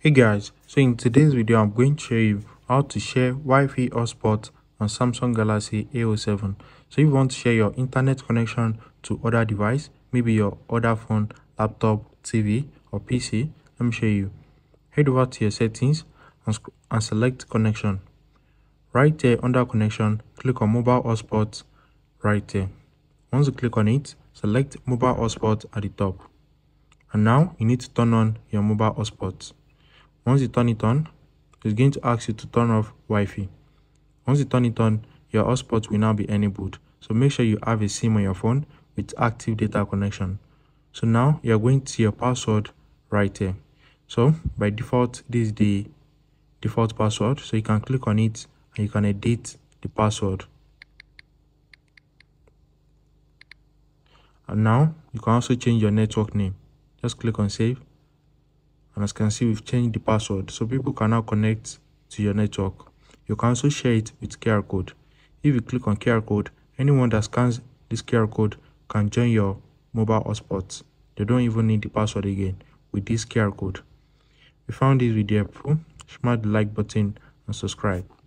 Hey guys, so in today's video I'm going to show you how to share Wi-Fi hotspot on Samsung Galaxy A07. So if you want to share your internet connection to other device, maybe your other phone, laptop, TV or PC, let me show you. Head over to your settings and, and select connection. Right there under connection, click on mobile hotspot right there. Once you click on it, select mobile hotspot at the top. And now you need to turn on your mobile hotspot. Once you turn it on, it's going to ask you to turn off Wi-Fi. Once you turn it on, your hotspot will now be enabled. So make sure you have a SIM on your phone with active data connection. So now you're going to see your password right here. So by default, this is the default password. So you can click on it and you can edit the password. And now you can also change your network name. Just click on save and as you can see we've changed the password. So people can now connect to your network. You can also share it with qr code. If you click on qr code anyone that scans this qr code can join your mobile hotspot they don't even need the password again with this qr code. You found this video helpful smash the like button and subscribe